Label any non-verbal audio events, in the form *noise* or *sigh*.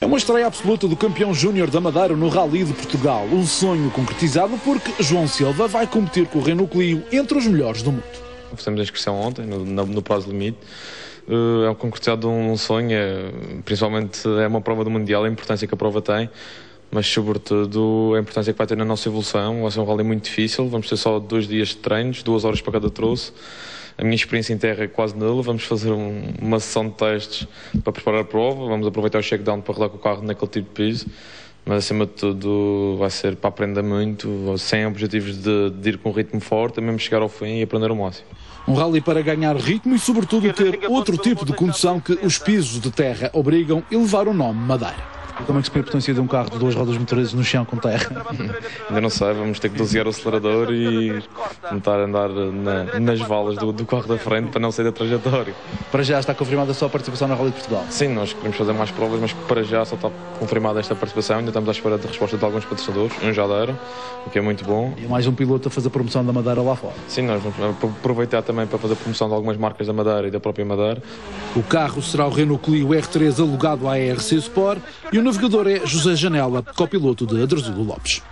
É uma estreia absoluta do campeão júnior da Madeira no Rally de Portugal. Um sonho concretizado porque João Silva vai competir com o Renault Clio entre os melhores do mundo. Fizemos a inscrição ontem, no, no prazo limite. Uh, é o concretizado um sonho, é, principalmente é uma prova do Mundial, a importância que a prova tem, mas sobretudo a importância que vai ter na nossa evolução. Vai ser um rally muito difícil, vamos ter só dois dias de treinos, duas horas para cada troço a minha experiência em terra é quase nula. Vamos fazer um, uma sessão de testes para preparar a prova. Vamos aproveitar o shakedown para rodar com o carro naquele tipo de piso. Mas acima de tudo vai ser para aprender muito, sem objetivos de, de ir com um ritmo forte, mesmo chegar ao fim e aprender o máximo. Um rally para ganhar ritmo e, sobretudo, ter outro tipo de condução que os pisos de terra obrigam e levar o nome Madeira. Como é que se põe a potência de um carro de duas rodas motorizes no chão com terra? *laughs* Ainda não sei, vamos ter que dosear o acelerador e tentar andar na, nas valas do, do, carro da frente para não sair da trajetória. Para já está confirmada a sua participação na Rally de Portugal? Sim, nós queremos fazer mais provas, mas para já só está confirmada esta participação. Ainda estamos à espera de resposta de alguns patrocinadores, um já deram, o que é muito bom. E mais um piloto a fazer promoção da Madeira lá fora? Sim, nós vamos aproveitar também para fazer promoção de algumas marcas da Madeira e da própria Madeira. O carro será o Renault Clio R3 alugado à ERC Sport e o navegador é José Janela, copiloto de Adresulo Lopes.